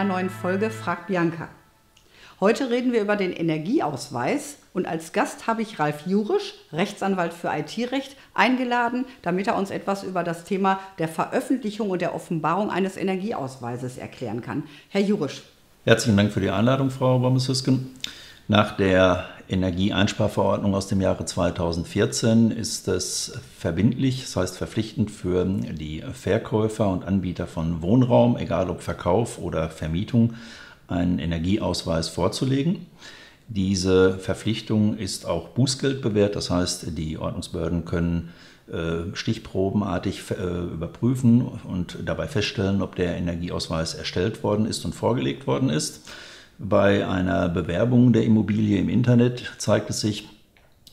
einer neuen Folge Fragt Bianca. Heute reden wir über den Energieausweis und als Gast habe ich Ralf Jurisch, Rechtsanwalt für IT-Recht, eingeladen, damit er uns etwas über das Thema der Veröffentlichung und der Offenbarung eines Energieausweises erklären kann. Herr Jurisch. Herzlichen Dank für die Einladung, Frau Bommes-Hüsken. Nach der Energieeinsparverordnung aus dem Jahre 2014 ist es verbindlich, das heißt verpflichtend für die Verkäufer und Anbieter von Wohnraum, egal ob Verkauf oder Vermietung, einen Energieausweis vorzulegen. Diese Verpflichtung ist auch Bußgeld bewährt, das heißt, die Ordnungsbehörden können äh, stichprobenartig äh, überprüfen und dabei feststellen, ob der Energieausweis erstellt worden ist und vorgelegt worden ist. Bei einer Bewerbung der Immobilie im Internet zeigt es sich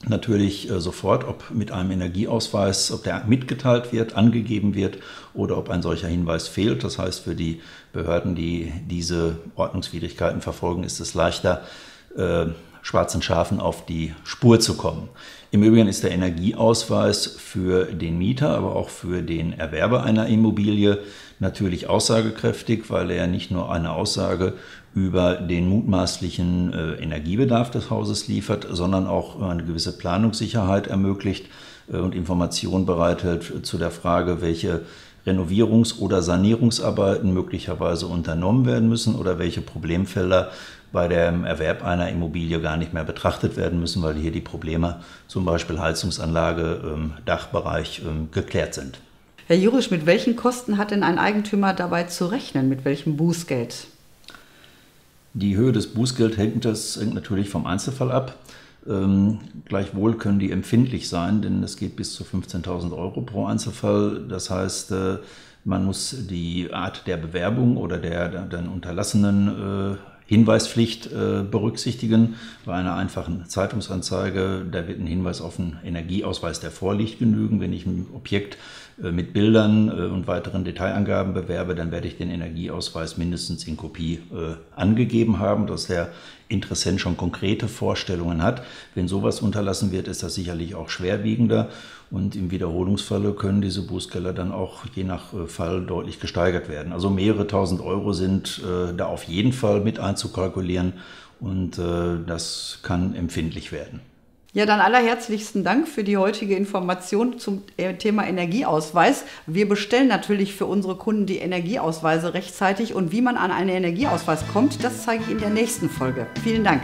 natürlich äh, sofort, ob mit einem Energieausweis, ob der mitgeteilt wird, angegeben wird oder ob ein solcher Hinweis fehlt. Das heißt, für die Behörden, die diese Ordnungswidrigkeiten verfolgen, ist es leichter, äh, schwarzen Schafen auf die Spur zu kommen. Im Übrigen ist der Energieausweis für den Mieter, aber auch für den Erwerber einer Immobilie natürlich aussagekräftig, weil er nicht nur eine Aussage über den mutmaßlichen äh, Energiebedarf des Hauses liefert, sondern auch eine gewisse Planungssicherheit ermöglicht äh, und Informationen bereitet zu der Frage, welche Renovierungs- oder Sanierungsarbeiten möglicherweise unternommen werden müssen oder welche Problemfelder bei dem Erwerb einer Immobilie gar nicht mehr betrachtet werden müssen, weil hier die Probleme zum Beispiel Heizungsanlage, ähm, Dachbereich ähm, geklärt sind. Herr Jurisch, mit welchen Kosten hat denn ein Eigentümer dabei zu rechnen? Mit welchem Bußgeld? Die Höhe des Bußgelds hängt, das, hängt natürlich vom Einzelfall ab. Ähm, gleichwohl können die empfindlich sein, denn es geht bis zu 15.000 Euro pro Einzelfall. Das heißt, äh, man muss die Art der Bewerbung oder der, dann unterlassenen äh, Hinweispflicht äh, berücksichtigen. Bei einer einfachen Zeitungsanzeige, da wird ein Hinweis auf einen Energieausweis, der vorliegt, genügen. Wenn ich ein Objekt äh, mit Bildern äh, und weiteren Detailangaben bewerbe, dann werde ich den Energieausweis mindestens in Kopie äh, angegeben haben, dass der Interessent schon konkrete Vorstellungen hat. Wenn sowas unterlassen wird, ist das sicherlich auch schwerwiegender und im Wiederholungsfalle können diese Bußgelder dann auch je nach äh, Fall deutlich gesteigert werden. Also mehrere tausend Euro sind äh, da auf jeden Fall mit einzukalkulieren und äh, das kann empfindlich werden. Ja, dann allerherzlichsten Dank für die heutige Information zum äh, Thema Energieausweis. Wir bestellen natürlich für unsere Kunden die Energieausweise rechtzeitig und wie man an einen Energieausweis kommt, das zeige ich in der nächsten Folge. Vielen Dank.